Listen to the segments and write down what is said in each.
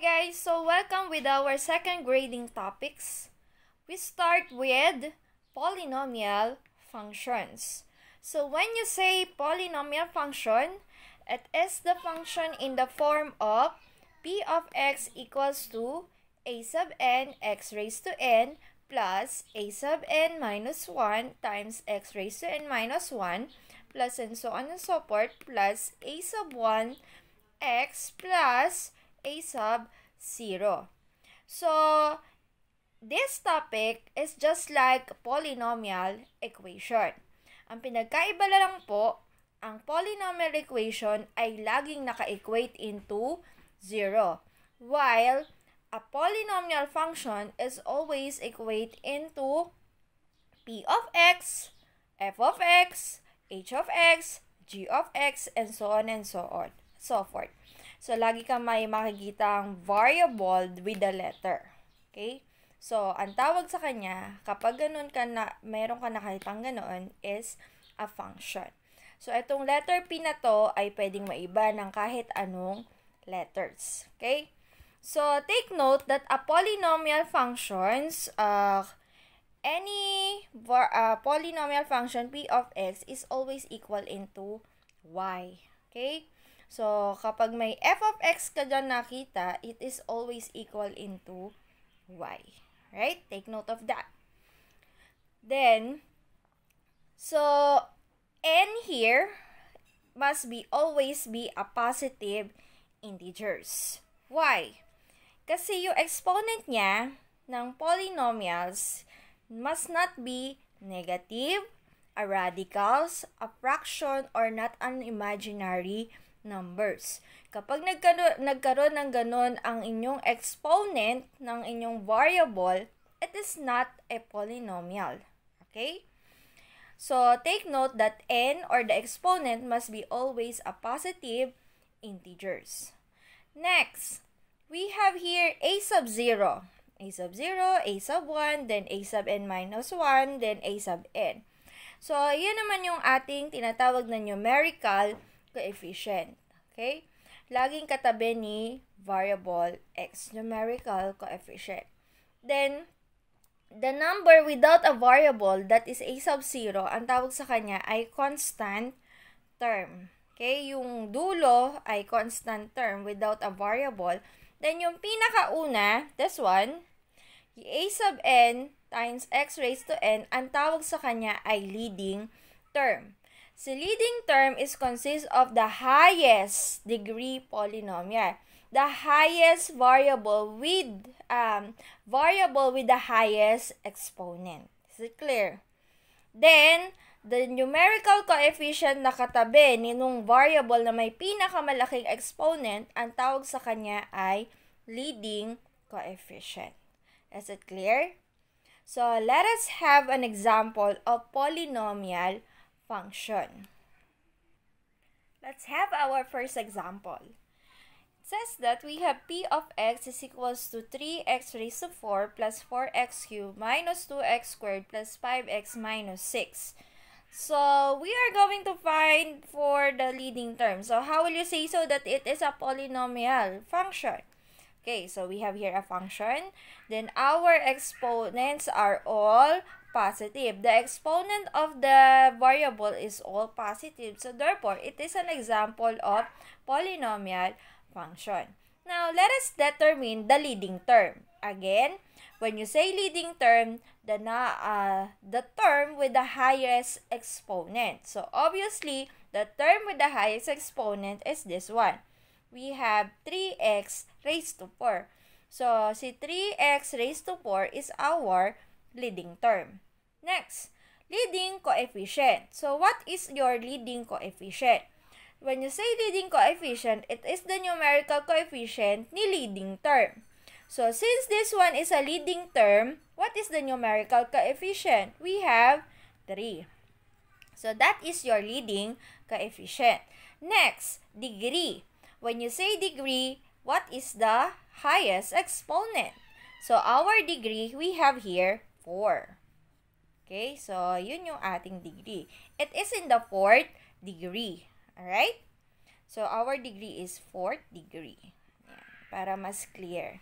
guys, so welcome with our second grading topics. We start with polynomial functions. So when you say polynomial function, it is the function in the form of p of x equals to a sub n x raised to n plus a sub n minus 1 times x raised to n minus 1 plus and so on and so forth plus a sub 1 x plus a sub 0. So, this topic is just like polynomial equation. Ang pinagkaiba lang po, ang polynomial equation ay laging naka-equate into 0. While a polynomial function is always equate into p of x, f of x, h of x, g of x, and so on and so on, so forth. So, lagi ka may makikita ang variable with the letter. Okay? So, ang tawag sa kanya, kapag ganun ka na, meron ka nakitang ganoon, is a function. So, itong letter P na to ay pwedeng maiba ng kahit anong letters. Okay? So, take note that a polynomial functions, uh, any uh, polynomial function p of x is always equal into y. Okay? So, kapag may f of x ka dyan nakita, it is always equal into y. Right? Take note of that. Then, so, n here must be always be a positive integers. Why? Kasi yung exponent niya ng polynomials must not be negative, a radicals, a fraction, or not an imaginary numbers. Kapag nagkaroon, nagkaroon ng ganun ang inyong exponent ng inyong variable, it is not a polynomial. Okay? So, take note that n or the exponent must be always a positive integers. Next, we have here a sub 0. a sub 0, a sub 1, then a sub n minus 1, then a sub n. So, yun naman yung ating tinatawag na numerical coefficient. Okay? Laging katabi ni variable x, numerical coefficient. Then, the number without a variable that is a sub 0, ang tawag sa kanya ay constant term. Okay? Yung dulo ay constant term without a variable. Then, yung pinakauna, this one, a sub n times x raised to n, ang tawag sa kanya ay leading term. Si leading term is consists of the highest degree polynomial. The highest variable with um, variable with the highest exponent. Is it clear? Then, the numerical coefficient na katabi ni nung variable na may pinakamalaking exponent, ang tawag sa kanya ay leading coefficient. Is it clear? So, let us have an example of polynomial function. Let's have our first example. It says that we have p of x is equals to 3x raised to 4 plus 4x cubed minus 2x squared plus 5x minus 6. So, we are going to find for the leading term. So, how will you say so that it is a polynomial function? Okay, so we have here a function. Then, our exponents are all positive. The exponent of the variable is all positive. So, therefore, it is an example of polynomial function. Now, let us determine the leading term. Again, when you say leading term, the, na, uh, the term with the highest exponent. So, obviously, the term with the highest exponent is this one. We have 3x raised to 4. So, si 3x raised to 4 is our leading term. Next, leading coefficient. So, what is your leading coefficient? When you say leading coefficient, it is the numerical coefficient ni leading term. So, since this one is a leading term, what is the numerical coefficient? We have 3. So, that is your leading coefficient. Next, degree. When you say degree, what is the highest exponent? So, our degree, we have here 4. Okay, so yun yung ating degree. It is in the fourth degree. Alright? So, our degree is fourth degree. Ayan. para mas clear.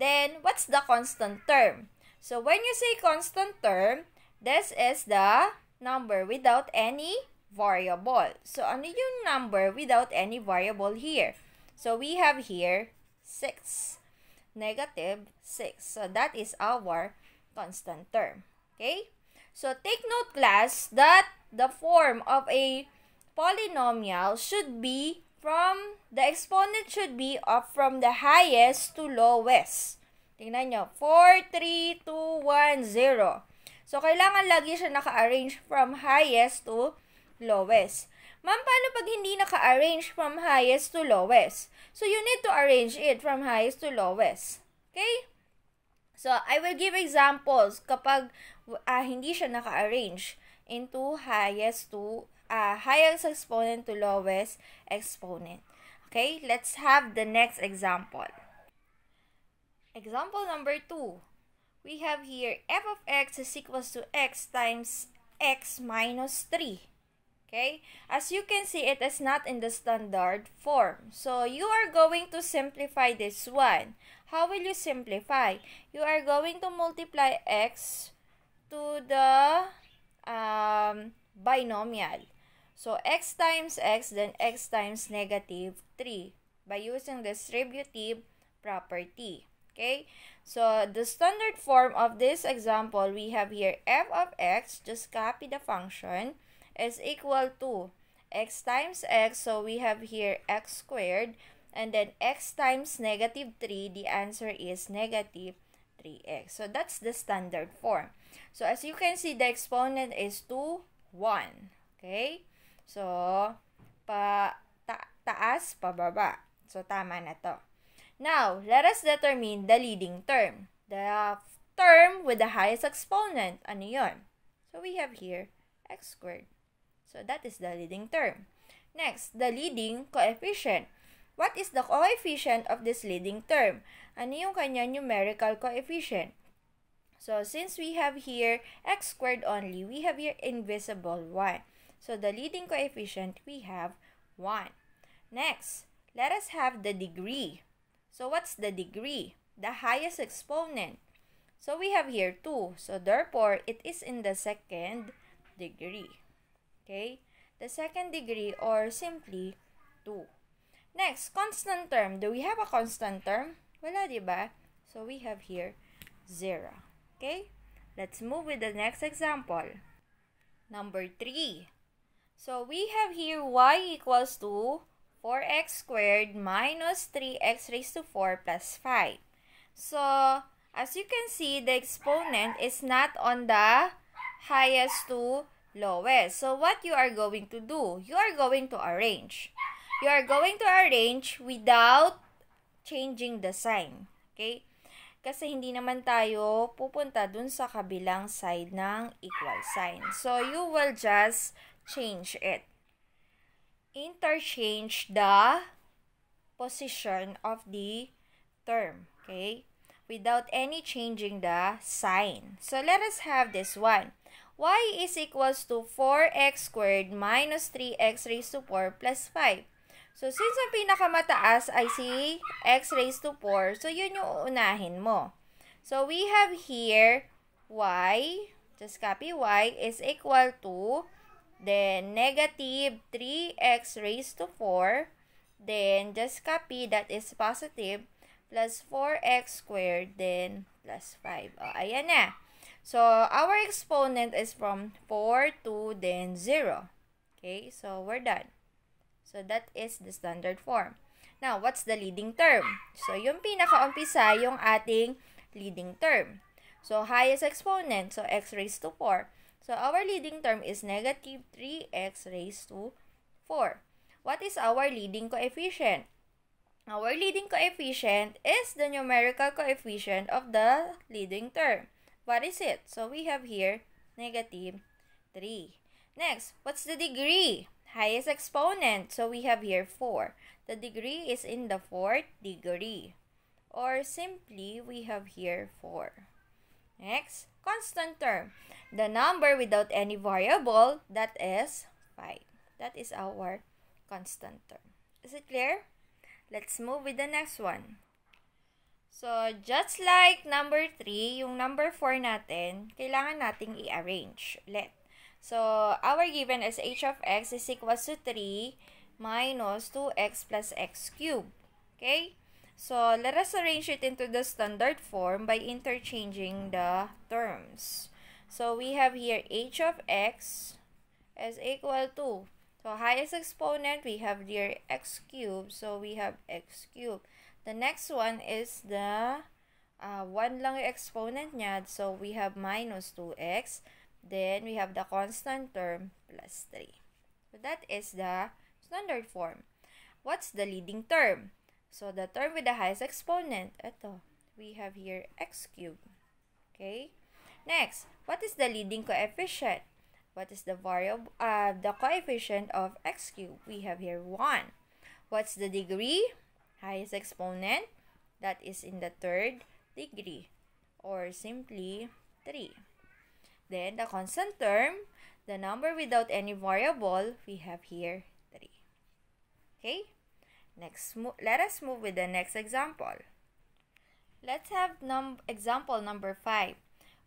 Then, what's the constant term? So, when you say constant term, this is the number without any variable. So, ano yung number without any variable here? So, we have here 6. Negative 6. So, that is our constant term. Okay? So, take note class that the form of a polynomial should be from, the exponent should be up from the highest to lowest. Tingnan nyo, 4, 3, 2, 1, 0. So, kailangan lagi siya naka-arrange from highest to lowest. Ma'am, paano pag hindi naka-arrange from highest to lowest? So, you need to arrange it from highest to lowest. Okay? So, I will give examples kapag uh, hindi siya naka-arrange into highest to uh, highest exponent to lowest exponent. Okay, let's have the next example. Example number 2. We have here f of x is equals to x times x minus 3. Okay? As you can see, it is not in the standard form. So, you are going to simplify this one. How will you simplify? You are going to multiply x to the um, binomial. So, x times x, then x times negative 3 by using distributive property. Okay, so the standard form of this example, we have here f of x, just copy the function, is equal to x times x, so we have here x squared, and then x times negative 3, the answer is negative 3x. So that's the standard form. So as you can see, the exponent is 2, 1. Okay? So, pa ta taas, pababa. So, tama na to. Now, let us determine the leading term. The term with the highest exponent. Ano yun? So, we have here x squared. So, that is the leading term. Next, the leading coefficient. What is the coefficient of this leading term? Ano yung kanya numerical coefficient? So, since we have here x squared only, we have here invisible 1. So, the leading coefficient, we have 1. Next, let us have the degree. So, what's the degree? The highest exponent. So, we have here 2. So, therefore, it is in the second degree. Okay? The second degree or simply 2. Next, constant term. Do we have a constant term? Wala, ba? So, we have here 0. Okay? Let's move with the next example. Number 3. So, we have here y equals to 4x squared minus 3x raised to 4 plus 5. So, as you can see, the exponent is not on the highest to lowest. So, what you are going to do? You are going to arrange. You are going to arrange without changing the sign. Okay? Kasi hindi naman tayo pupunta dun sa kabilang side ng equal sign. So, you will just change it interchange the position of the term, okay? Without any changing the sign. So, let us have this one. Y is equals to 4x squared minus 3x raised to 4 plus 5. So, since ang pinakamataas ay si x raised to 4, so yun yung uunahin mo. So, we have here y, just copy y, is equal to Then, negative 3x raised to 4. Then, just copy that is positive plus 4x squared, then plus 5. O, ayan na. So, our exponent is from 4 to then 0. Okay, so we're done. So, that is the standard form. Now, what's the leading term? So, yung pinaka-umpisa, yung ating leading term. So, highest exponent, so x raised to 4. So, our leading term is negative 3x raised to 4. What is our leading coefficient? Our leading coefficient is the numerical coefficient of the leading term. What is it? So, we have here negative 3. Next, what's the degree? Highest exponent. So, we have here 4. The degree is in the fourth degree. Or simply, we have here 4. Next, constant term. The number without any variable, that is 5. That is our constant term. Is it clear? Let's move with the next one. So, just like number 3, yung number 4 natin, kailangan nating i-arrange ulit. So, our given is h of x is equals to 3 minus 2x plus x cubed. Okay? So, let us arrange it into the standard form by interchanging the terms. So, we have here h of x is equal to, so highest exponent, we have here x cubed, so we have x cubed. The next one is the uh, 1 lang yung exponent niya. So, we have minus 2x. Then, we have the constant term plus 3. So, that is the standard form. What's the leading term? So, the term with the highest exponent, ito, we have here x cubed. Okay? Next, what is the leading coefficient? What is the variable, uh, the coefficient of x cubed? We have here 1. What's the degree? Highest exponent that is in the third degree or simply 3. Then the constant term, the number without any variable, we have here 3. Okay? Next, let us move with the next example. Let's have num example number 5.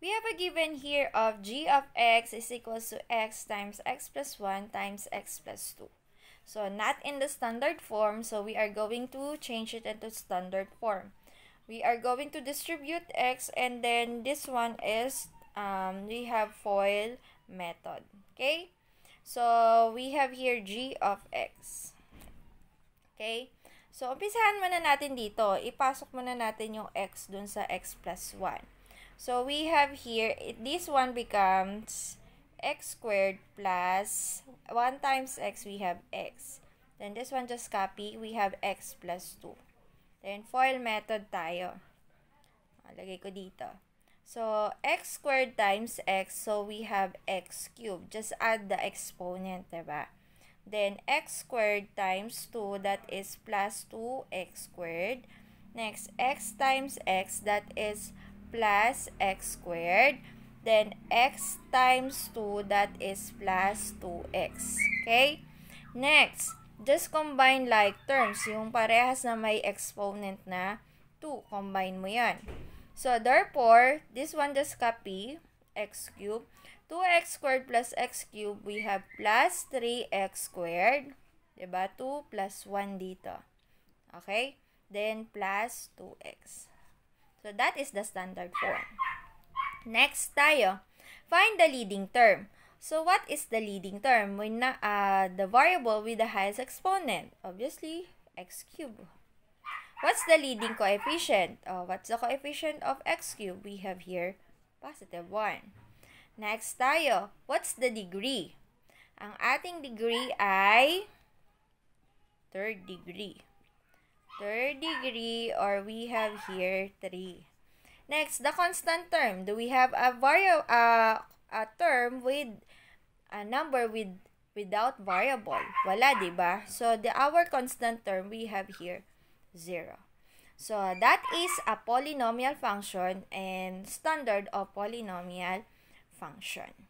We have a given here of g of x is equals to x times x plus 1 times x plus 2. So, not in the standard form. So, we are going to change it into standard form. We are going to distribute x and then this one is, um, we have FOIL method. Okay? So, we have here g of x. Okay? So, umpisahan muna natin dito. Ipasok muna natin yung x dun sa x plus 1. So, we have here, this one becomes x squared plus 1 times x, we have x. Then this one just copy, we have x plus 2. Then FOIL method tayo. Ah, lagay ko dito. So, x squared times x, so we have x cubed. Just add the exponent, diba? Then, x squared times 2, that is plus 2x squared. Next, x times x, that is plus x squared. Then, x times 2, that is plus 2x. Okay? Next, just combine like terms. Yung parehas na may exponent na 2. Combine mo yan. So, therefore, this one just copy, x cubed. 2x squared plus x cubed, we have plus 3x squared. Diba? 2 plus 1 dito. Okay? Then, plus 2x. So, that is the standard form. Next tayo, find the leading term. So, what is the leading term? When na, uh, the variable with the highest exponent? Obviously, x cubed. What's the leading coefficient? Oh, what's the coefficient of x cubed? We have here positive 1. Next tayo, what's the degree? Ang ating degree ay third degree. Third degree or we have here 3. Next, the constant term. Do we have a variable uh, a term with a number with without variable? Wala, 'di ba? So the our constant term we have here 0. So that is a polynomial function and standard of polynomial function.